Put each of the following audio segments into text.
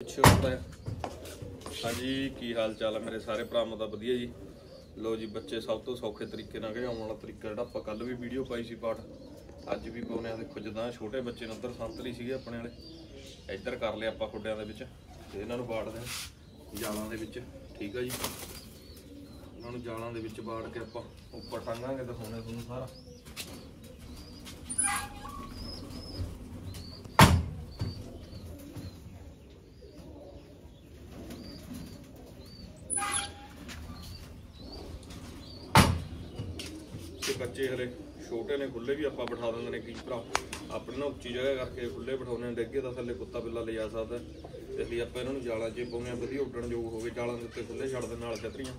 ਪਿੱਛੇ ਹੁੰਦਾ ਹਾਂਜੀ, ਕੀ ਹਾਲ ਚਾਲ ਹੈ ਮੇਰੇ ਸਾਰੇ ਭਰਾਵਾਂ ਦਾ? ਵਧੀਆ ਜੀ। ਲੋ ਜੀ, ਬੱਚੇ ਸਭ ਤੋਂ ਸੌਖੇ ਤਰੀਕੇ ਨਾਲ ਘਜਾਉਣ ਵਾਲਾ ਤਰੀਕਾ ਜਿਹੜਾ ਆਪਾਂ ਕੱਲ ਵੀ ਵੀਡੀਓ ਪਾਈ ਸੀ ਪਾਠ। ਅੱਜ ਵੀ ਪਾਉਣੇ ਆ। ਦੇਖੋ, ਜਦਾਂ ਛੋਟੇ ਬੱਚੇ ਨੇ, ਉੱਧਰ ਸੰਤਰੀ ਸੀਗੇ ਆਪਣੇ ਵਾਲੇ। ਇੱਧਰ ਕਰ ਲਿਆ ਆਪਾਂ ਖੁੱਡਿਆਂ ਦੇ ਵਿੱਚ ਤੇ ਇਹਨਾਂ ਨੂੰ ਬਾੜਦੇ ਆ ਜਾਲਾਂ ਦੇ ਵਿੱਚ। ਠੀਕ ਆ ਜੀ। ਇਹਨਾਂ ਨੂੰ ਜਾਲਾਂ ਦੇ ਵਿੱਚ ਬਾੜ ਕੇ ਆਪਾਂ ਉੱਪਰ ਟੰਗਾਂਗੇ ਦਿਖਾਉਣੇ ਤੁਹਾਨੂੰ ਸਾਰਾ। ਤੇ ਬੱਚੇ ਹਲੇ ਛੋਟੇ ਨੇ ਖੁੱਲੇ ਵੀ ਆਪਾਂ ਬਿਠਾ ਦਿੰਦੇ ਨੇ, ਕੀ ਭਰਾ? ਆਪਣੇ ਨਾਲ ਉੱਚੀ ਜਗ੍ਹਾ ਕਰਕੇ ਖੁੱਲੇ ਬਿਠਾਉਣੇ ਨੇ, ਡੱਗੇ ਤਾਂ ਥੱਲੇ ਕੁੱਤਾ ਬਿੱਲਾ ਲਿਜਾ ਸਕਦਾ ਤੇ ਇਸ ਲਈ ਆਪਾਂ ਇਹਨਾਂ ਨੂੰ ਜਾਲਾਂ 'ਚ ਪਾਉਂਦੇ ਆ ਵਧੀਆ ਉੱਡਣ ਯੋਗ ਹੋਵੇ ਜਾਲਾਂ ਦੇ ਉੱਤੇ ਖੁੱਲੇ ਛੱਡ ਦੇ ਨਾਲ ਛਤਰੀਆਂ।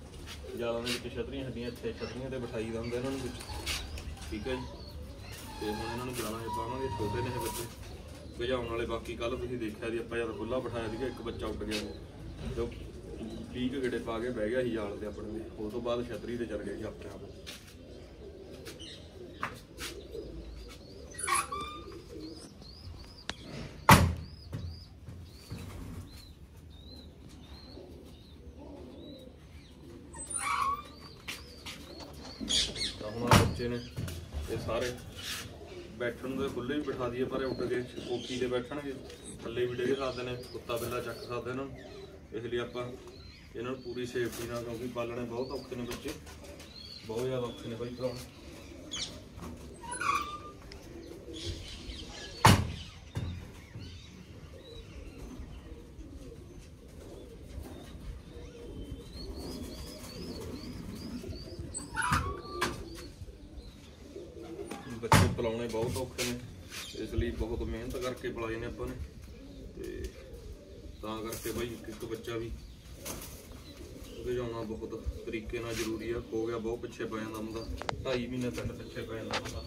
ਜਾਲਾਂ ਦੇ ਵਿੱਚ ਛਤਰੀਆਂ ਹੱਡੀਆਂ, ਇੱਥੇ ਛਤਰੀਆਂ ਤੇ ਬਿਠਾਈ ਦਾ ਇਹਨਾਂ ਨੂੰ ਵਿੱਚ। ਠੀਕ ਹੈ ਜੀ? ਤੇ ਹੁਣ ਇਹਨਾਂ ਨੂੰ ਜਾਲਾਂ 'ਚ ਪਾਵਾਂਗੇ, ਛੋਟੇ ਨੇ ਇਹ ਬੱਚੇ। ਭਜਾਉਣ ਵਾਲੇ ਬਾਕੀ ਕੱਲ ਤੁਸੀਂ ਦੇਖਿਆ ਸੀ ਆਪਾਂ ਜਦ ਖੁੱਲਾ ਬਿਠਾਇਆ ਸੀਗਾ, ਇੱਕ ਬੱਚਾ ਉੱਡ ਗਿਆ। ਜੋ 20 ਗੇੜੇ ਪਾ ਕੇ ਬਹਿ ਗਿਆ ਸੀ ਜਾਲ ਤੇ ਆਪਣੇ। ਦੇ ਉਸ ਤੋਂ ਬਾਅਦ ਛਤਰੀ ਤੇ ਚੜ ਗਿਆ ਜੀ ਆਪਣੇ ਆਪ ਤਾਂ ਹੁਣ ਆਹ ਬੱਚੇ ਨੇ। ਇਹ ਸਾਰੇ। ਬੈਠਣ ਨੂੰ ਤਾਂ ਖੁੱਲੇ ਵੀ ਬਿਠਾ ਦਈਏ, ਪਰ ਇਹ ਉੱਡ ਕੇ ਕੋਠੀ ਤੇ ਬੈਠਣਗੇ। ਥੱਲੇ ਵੀ ਡੇਗ ਸਕਦੇ ਨੇ, ਕੁੱਤਾ ਬਿੱਲਾ ਚੱਕ ਸਕਦੇ ਇਹਨਾਂ ਨੂੰ। ਇਸ ਲਈ ਆਪਾਂ ਇਹਨਾਂ ਨੂੰ ਪੂਰੀ ਸੇਫਟੀ ਨਾਲ, ਕਿਉਂਕਿ ਪਾਲਣੇ ਬਹੁਤ ਔਖੇ ਨੇ ਬੱਚੇ। ਬਹੁਤ ਜ਼ਿਆਦਾ ਔਖੇ ਨੇ ਬਾਈ ਭਰਾ ਬੱਚੇ ਪਲਾਉਣੇ ਬਹੁਤ ਔਖੇ ਨੇ, ਇਸ ਲਈ ਬਹੁਤ ਮਿਹਨਤ ਕਰਕੇ ਪਲਾਏ ਨੇ ਆਪਾਂ ਨੇ ਤੇ ਤਾਂ ਕਰਕੇ ਬਾਈ ਇੱਕ ਬੱਚਾ ਵੀ ਭਜਾਉਣਾ ਬਹੁਤ ਤਰੀਕੇ ਨਾਲ ਜ਼ਰੂਰੀ ਆ ਹੋ ਗਿਆ, ਬਹੁਤ ਪਿੱਛੇ ਪੈ ਜਾਂਦਾ ਹੁੰਦਾ 2.5 ਮਹੀਨੇ ਤੱਕ ਪਿੱਛੇ ਪੈ ਜਾਂਦਾ ਹੁੰਦਾ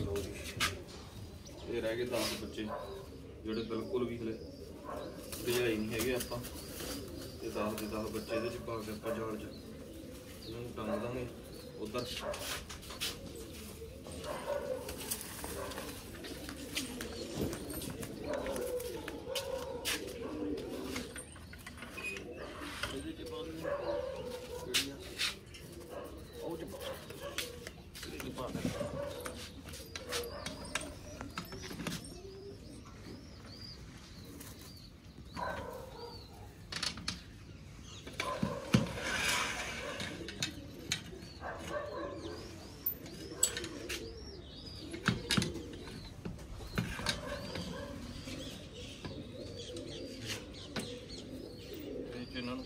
ਲਓ ਜੀ। ਇਹ ਰਹਿ ਗਏ 10 ਬੱਚੇ, ਜਿਹੜੇ ਬਿਲਕੁਲ ਵੀ ਹਲੇ ਭਜਾਈ ਨਹੀਂ ਹੈਗੇ ਆਪਾਂ। ਤੇ 10 ਦੇ 10 ਬੱਚੇ ਇਹਦੇ ਚ ਪਾ ਕੇ ਆਪਾਂ ਜਾਲ ਚ, ਇਹਨਾਂ ਨੂੰ ਟੰਗ ਦਾਂਗੇ। ਉਧਰ ਇਹਦੇ ਚ ਪਾ ਦਿੰਦੇ ਕਿਹੜੀ ਆ ਉਹ ਚ ਪਾ ਇਹਦੇ ਚ ਪਾ ਦੇ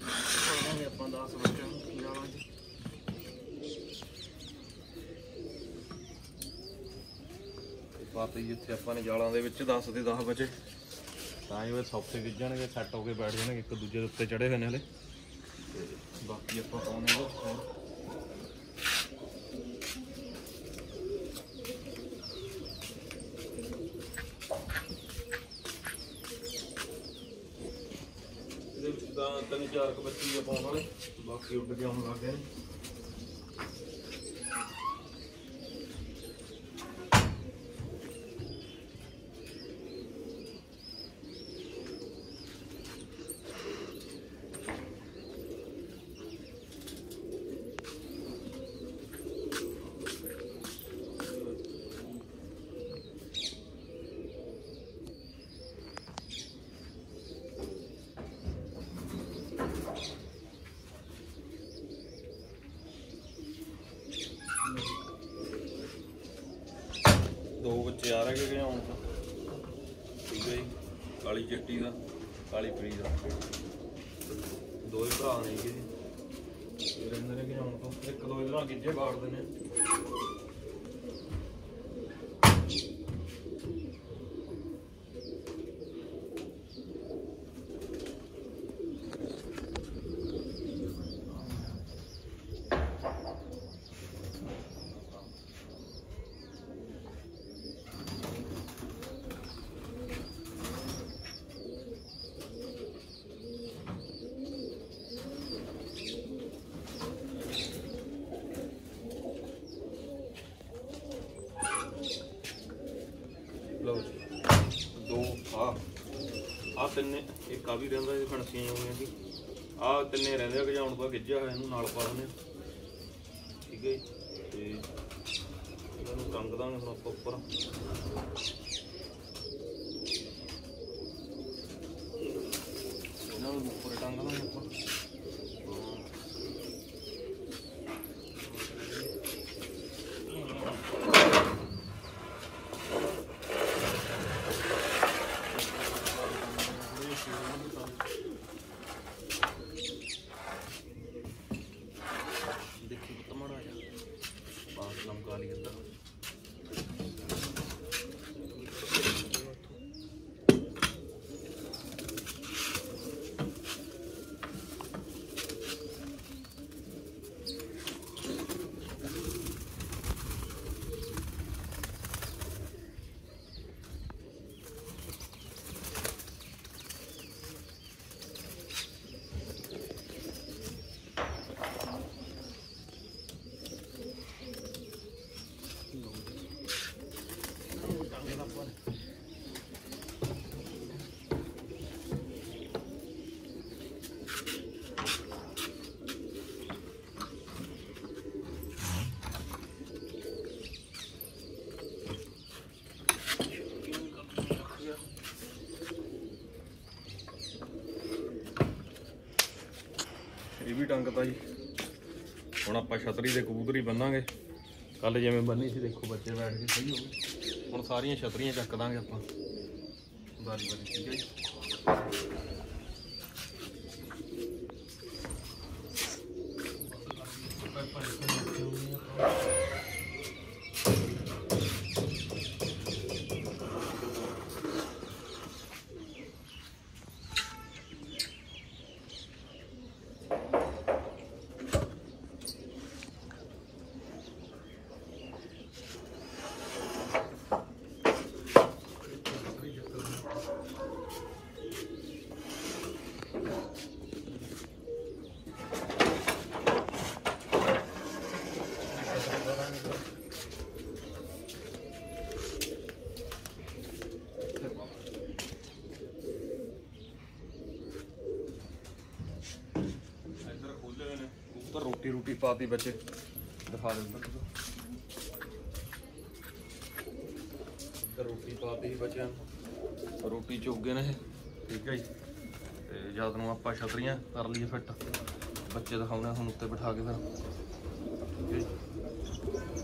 ਇਹ ਪਾਵਾਂਗੇ ਆਪਾਂ 10 ਬੱਚਿਆਂ ਨੂੰ 'ਚ ਪਾਤੇ ਜਿੱਥੇ ਆਪਾਂ ਨੇ ਜਾਲਾਂ ਦੇ ਵਿੱਚ 10 ਦੇ 10 ਬੱਚੇ ਤਾਂ ਹੀ ਉਹ ਸੌਖੇ ਗਿੱਜਣਗੇ ਸੈੱਟ ਹੋ ਕੇ ਬੈਠ ਜਾਣਗੇ ਇੱਕ ਦੂਜੇ ਦੇ ਉੱਤੇ ਚੜੇ ਹੋਏ ਨੇ ਹਲੇ। ਬਾਕੀ ਆਪਾਂ ਪਾਉਣੇ ਇਹਦੇ 'ਚ ਹੁਣ ਇਹਦੇ ਵਿੱਚ ਤਾਂ ਤਿੰਨ ਚਾਰ ਕੁ ਬੱਚੇ ਹੀ ਆ ਪਾਉਣ ਬਾਕੀ ਉੱਡ ਕੇ ਆਉਣ ਲੱਗ ਗਏ। ਨੇ ਦੋ ਬੱਚੇ ਆ ਰਹੇ ਕਿ ਹੁਣ ਤਾਂ ਠੀਕ ਹੈ ਜੀ ਕਾਲੀ ਚਿੱਟੀ ਦਾ, ਕਾਲੀ ਪੀਲੀ ਦਾ। ਦੋ ਭਰਾ ਨੇ ਜੀ। ਰਹਿੰਦੇ ਨੇ ਕਿ ਹੁਣ ਤੋਂ ਇੱਕ ਦੋ ਇਹਦੇ ਨਾਲ ਗਿੱਜੇ ਬਾੜਦੇ ਨੇ ਤਿੰਨੇ ਇੱਕ ਆ ਵੀ ਰਹਿੰਦਾ, ਇਹ ਫਣਸੀਆਂ ਹੋਈਆਂ ਸੀ। ਆ ਤਿੰਨੇ ਰਹਿੰਦੇ ਆ ਗਜਾਉਣ ਹੁਣ ਤਾਂ ਗਿੱਜਿਆ ਹੋਇਆ, ਇਹਨੂੰ ਨਾਲ ਪਾ ਦਿੰਦੇ ਠੀਕ ਹੈ ਜੀ। ਤੇ ਇਹਨਾਂ ਨੂੰ ਟੰਗ ਦਾਂਗੇ ਹੁਣ ਆਪਾਂ ਉੱਪਰ ਇਹਨਾਂ ਨੂੰ ਉੱਪਰ ਟੰਗ ਦਾਂਗੇ ਆਪਾਂ ਦੇਖੀ ਪੁੱਤ ਮਾੜਾ ਜਾ ਬਾਸ ਲਮਕਾ ਲਈ ਇੱਧਰ ਇਹ ਜੀ। ਹੁਣ ਆਪਾਂ ਛਤਰੀ ਦੇ ਕਬੂਤਰੀ ਬੰਨਾਂਗੇ। ਕੱਲ ਜਿਵੇਂ ਬੰਨੀ ਸੀ, ਦੇਖੋ ਬੱਚੇ ਬੈਠ ਕੇ ਸਹੀ ਹੋ ਗਏ। ਹੁਣ ਸਾਰੀਆਂ ਛਤਰੀਆਂ ਚੱਕ ਦਾਂਗੇ ਆਪਾਂ। ਬਾਰੀ ਬਾਰੀ, ਠੀਕ ਹੈ ਜੀ ਇੱਧਰ ਖੋਲੇ ਹੋਏ ਨੇ ਉੱਪਰ ਰੋਟੀ ਰੋਟੀ ਪਾਤੀ ਬੱਚੇ। ਦਿਖਾ ਦੇ ਉੱਧਰ ਇੱਧਰ ਰੋਟੀ ਪਾਤੀ ਸੀ ਬੱਚਿਆਂ ਨੂੰ। ਰੋਟੀ ਚੁੱਕ ਗਏ ਨੇ ਇਹ। ਠੀਕ ਹੈ ਜੀ। ਤੇ ਜਦ ਨੂੰ ਆਪਾਂ ਛਤਰੀਆਂ ਕਰ ਲਈਏ ਫਿੱਟ। ਬੱਚੇ ਦਿਖਾਉਣੇ ਹੁਣ ਉੱਤੇ ਬਿਠਾ ਕੇ ਫਿਰ ਠੀਕ ਹੈ ਜੀ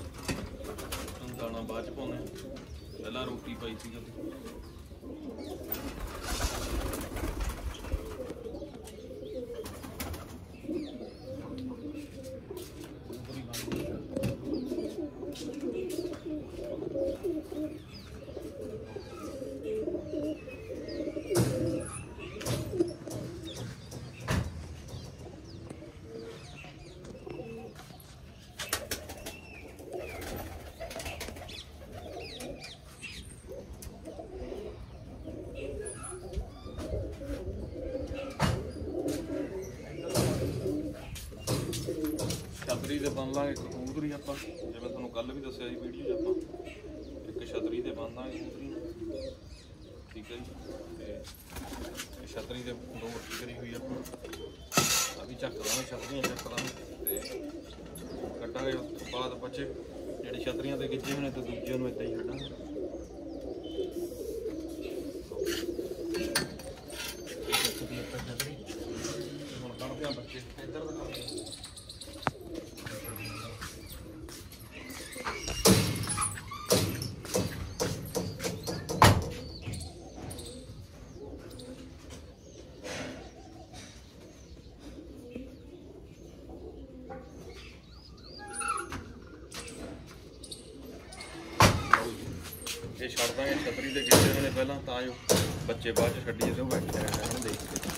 ਹੁਣ ਦਾਣਾ ਬਾਅਦ ਚ ਪਾਉਂਦੇ ਆ। ਪਹਿਲਾਂ ਰੋਟੀ ਪਾਈ ਸੀ ਲਾਂਗੇ ਇੱਕ ਕਬੂਤਰੀ ਆਪਾਂ। ਜਿਵੇਂ ਤੁਹਾਨੂੰ ਕੱਲ ਵੀ ਦੱਸਿਆ ਸੀ ਵੀਡੀਓ 'ਚ ਆਪਾਂ, ਇੱਕ ਛਤਰੀ ਤੇ ਬੰਨ ਲਾਂਗੇ ਕਬੂਤਰੀ ਨੂੰ। ਠੀਕ ਹੈ ਜੀ, ਤੇ ਛਤਰੀ ਤੇ ਦੋ ਕਰੀ ਹੋਈ ਆਪਾਂ। ਆ ਵੀ ਚੱਕ ਲਾਂਗੇ ਛਤਰੀਆਂ, ਚੱਕ ਲਾਂਗੇ। ਤੇ ਕੱਢਾਂਗੇ, ਉਸ ਤੋਂ ਬਾਅਦ ਬੱਚੇ ਜਿਹੜੇ ਛਤਰੀਆਂ ਤੇ ਗਿੱਜੇ ਹੋਣੇ ਤੇ ਦੂਜਿਆਂ ਨੂੰ ਏਦਾਂ ਹੀ ਕੱਢਾਂਗੇ ਇਹ ਛੱਡ ਦਾਂਗੇ, ਛਤਰੀ ਦੇ ਗਿੱਟੇ ਇਹਨਾਂ ਪਹਿਲਾਂ ਤਾਂ ਜੋ ਬੱਚੇ ਬਾਅਦ ਚ ਛੱਡੀਏ, ਤੇ ਉਹ ਬੈਠੇ ਰਹਿਣ ਦੇਖ ਕੇ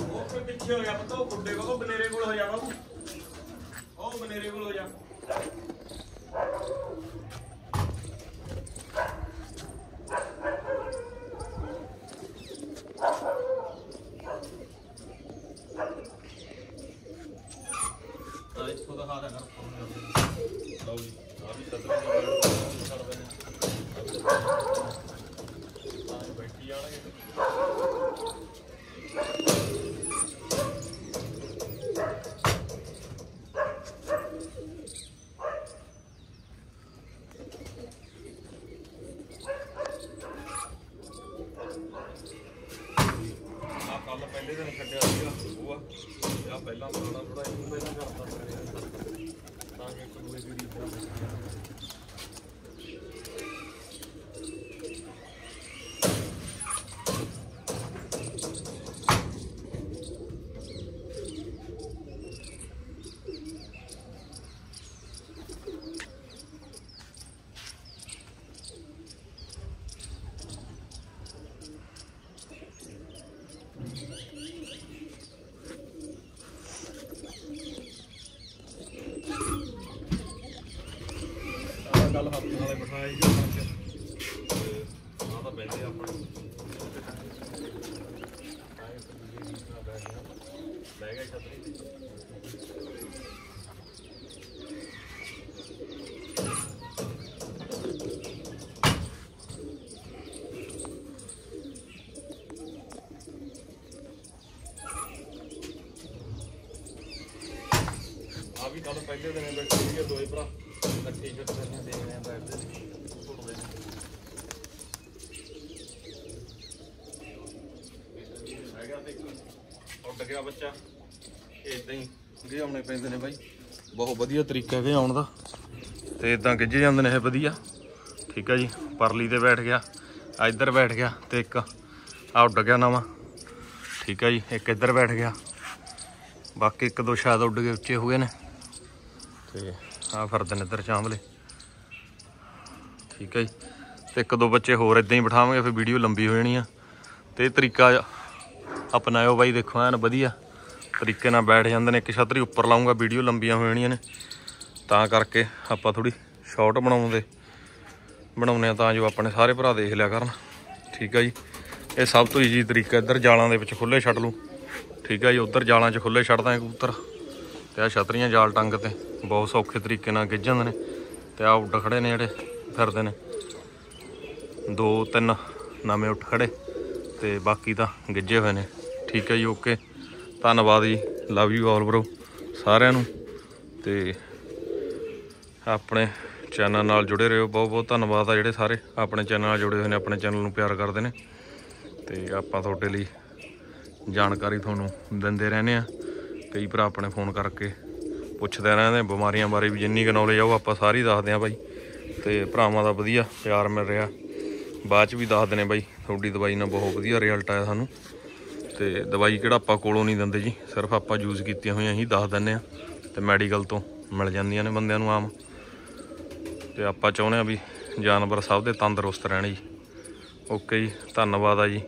ਉਹ ਪਿੱਛੇ ਹੋ ਜਾ ਪਤਾ, ਉਹ ਗੁੱਡੇ ਕੋਲ, ਉਹ ਬਨੇਰੇ ਕੋਲ ਹੋ ਜਾ ਬਾਬੂ ਉਹ ਬਨੇਰੇ ਕੋਲ ਹੋ ਜਾ ਆ ਇੱਥੋਂ ਦਾ ਹਾਰਾ ਕਰ ਲਓ ਜੀ ਆ ਵੀ ਸਤਰ ਦੀ ਛੱਡ ਦੇਣੇ ਆ ਬੈਠੀ ਜਾਣਗੇ ਆ ਕੱਲ ਪਹਿਲੇ ਦਿਨ ਛੱਡਿਆ ਸੀਗਾ ਉਹ ਆ ਤੇ ਆ ਪਹਿਲਾਂ ਪੁਰਾਣਾ ਥੋੜਾ ਇਹਨੂੰ ਪਹਿਲਾਂ ਕਰਤਾ ਤਾਂ ਕਿ ਇੱਕ ਦੂਏ ਦੀ ਰੀਤ ਨਾਲ ਆਹ ਗੱਲ ਹੱਥ ਨਾਲੇ ਜੀ ਉਹਨਾਂ ਚ ਤੇ ਤਾਂ ਬੈਠੇ ਆਪਣੇ ਲੈ ਗਿਆ ਛਤਰੀ ਆ ਵੀ ਕੱਲ ਪਹਿਲੇ ਦਿਨ ਬੈਠੇ ਸੀਗੇ ਦੋਏ ਭਰਾ ਇਕੱਠੇ ਛੱਡ ਕਰਨੇ ਦੇਖਦੇ ਆ ਬੈਠਦੇ ਨੇ ਘੁੱਟਦੇ ਨੇ ਹੈਗਾ ਤੇ ਇੱਕ ਗਿਆ ਬੱਚਾ। ਇਦਾਂ ਹੀ ਗਿਆਉਣੇ ਪੈਂਦੇ ਨੇ ਬਾਈ। ਬਹੁਤ ਵਧੀਆ ਤਰੀਕਾ ਹੈ ਦਾ। ਤੇ ਇਦਾਂ ਗਿੱਝ ਜਾਂਦੇ ਨੇ ਇਹ ਵਧੀਆ। ਠੀਕ ਹੈ ਜੀ, ਪਰਲੀ ਤੇ ਬੈਠ ਗਿਆ ਇੱਧਰ ਬੈਠ ਗਿਆ ਤੇ ਇੱਕ ਆ ਉੱਡ ਗਿਆ ਨਵਾਂ। ਠੀਕ ਹੈ ਜੀ, ਇੱਕ ਇੱਧਰ ਬੈਠ ਗਿਆ। ਬਾਕੀ ਇੱਕ ਦੋ ਸ਼ਾਇਦ ਉੱਡ ਕੇ ਉੱਚੇ ਹੋ ਗਏ ਨੇ। ਤੇ ਆ ਫਿਰਦੇ ਨੇ ਇੱਧਰ ਚਾਂਬਲੇ ਠੀਕ ਹੈ ਜੀ, ਤੇ ਇੱਕ ਦੋ ਬੱਚੇ ਹੋਰ ਇਦਾਂ ਹੀ ਬਿਠਾਵਾਂਗੇ, ਫਿਰ ਵੀਡੀਓ ਲੰਬੀ ਹੋ ਜਾਣੀ ਆ। ਤੇ ਇਹ ਤਰੀਕਾ ਅਪਣਾਇਓ ਬਾਈ, ਦੇਖੋ, ਐਨ ਵਧੀਆ ਤਰੀਕੇ ਨਾਲ ਬੈਠ ਜਾਂਦੇ ਨੇ। ਇੱਕ ਛਤਰੀ ਉੱਪਰ ਲਾਉਂਗਾ ਵੀਡੀਓ ਲੰਬੀਆਂ ਹੋ ਜਾਣੀਆਂ ਨੇ। ਤਾਂ ਕਰਕੇ ਆਪਾਂ ਥੋੜੀ ਸ਼ਾਰਟ ਬਣਾਉਂਦੇ। ਬਣਾਉਨੇ ਆ ਤਾਂ ਜੋ ਆਪਣੇ ਸਾਰੇ ਭਰਾ ਦੇਖ ਲਿਆ ਕਰਨ। ਠੀਕ ਆ ਜੀ? ਇਹ ਸਭ ਤੋਂ ਈਜੀ ਤਰੀਕਾ ਇੱਧਰ ਜਾਲਾਂ ਦੇ ਵਿੱਚ ਖੁੱਲੇ ਛੱਡ ਲੂ ਠੀਕ ਆ ਜੀ? ਉੱਧਰ ਜਾਲਾਂ 'ਚ ਖੁੱਲੇ ਛੱਡਦਾ ਕਬੂਤਰ ਤੇ ਆ ਛਤਰੀਆਂ ਜਾਲ ਟੰਗ ਤੇ ਬਹੁਤ ਸੌਖੇ ਤਰੀਕੇ ਨਾਲ ਗਿੱਝ ਜਾਂਦੇ ਨੇ। ਤੇ ਆ ਉੱਡ ਖੜੇ ਨੇ ਜਿਹੜੇ ਫਿਰਦੇ ਨੇ। ਦੋ, ਤਿੰਨ ਨਵੇਂ ਉੱਠ ਖੜੇ ਤੇ ਬਾਕੀ ਤਾਂ ਗਿੱਜੇ ਹੋਏ ਨੇ। ਠੀਕ ਹੈ ਜੀ ਓਕੇ ਧੰਨਵਾਦ ਜੀ ਲਵ ਯੂ ਆਲ ਬਰੋ ਸਾਰਿਆਂ ਨੂੰ। ਤੇ ਆਪਣੇ ਚੈਨਲ ਨਾਲ ਜੁੜੇ ਰਹੋ, ਬਹੁਤ ਬਹੁਤ ਧੰਨਵਾਦ ਆ ਜਿਹੜੇ ਸਾਰੇ ਆਪਣੇ ਚੈਨਲ ਨਾਲ ਜੁੜੇ ਹੋਏ ਨੇ, ਆਪਣੇ ਚੈਨਲ ਨੂੰ ਪਿਆਰ ਕਰਦੇ ਨੇ। ਤੇ ਆਪਾਂ ਤੁਹਾਡੇ ਲਈ ਜਾਣਕਾਰੀ ਤੁਹਾਨੂੰ ਦਿੰਦੇ ਰਹਿੰਦੇ ਆ। ਕਈ ਭਰਾ ਆਪਣੇ ਫੋਨ ਕਰਕੇ ਪੁੱਛਦੇ ਰਹਿੰਦੇ ਬਿਮਾਰੀਆਂ ਬਾਰੇ ਵੀ ਜਿੰਨੀ ਕੁ ਨੌਲੇਜ ਆ ਉਹ ਆਪਾਂ ਸਾਰੀ ਦੱਸਦੇ ਆ ਬਾਈ। ਤੇ ਭਰਾਵਾਂ ਦਾ ਵਧੀਆ ਪਿਆਰ ਮਿਲ ਰਿਹਾ। ਬਾਅਦ ਚ ਵੀ ਦੱਸਦੇ ਨੇ ਬਾਈ, ਤੁਹਾਡੀ ਦਵਾਈ ਨਾਲ ਬਹੁਤ ਵਧੀਆ ਰਿਜ਼ਲਟ ਆਇਆ ਸਾਨੂੰ। ਤੇ ਦਵਾਈ ਕਿਹੜਾ ਆਪਾਂ ਕੋਲੋਂ ਨਹੀਂ ਦਿੰਦੇ ਜੀ, ਸਿਰਫ ਆਪਾਂ ਯੂਜ਼ ਕੀਤੀਆਂ ਹੋਈਆਂ ਹੀ ਦੱਸ ਦਿੰਨੇ ਆ ਤੇ ਮੈਡੀਕਲ ਤੋਂ ਮਿਲ ਜਾਂਦੀਆਂ ਨੇ ਬੰਦਿਆਂ ਨੂੰ ਆਮ। ਤੇ ਆਪਾਂ ਚਾਹੁੰਦੇ ਆ ਵੀ ਜਾਨਵਰ ਸਭ ਦੇ ਤੰਦਰੁਸਤ ਰਹਿਣ ਜੀ। ਓਕੇ ਜੀ, ਧੰਨਵਾਦ ਆ ਜੀ।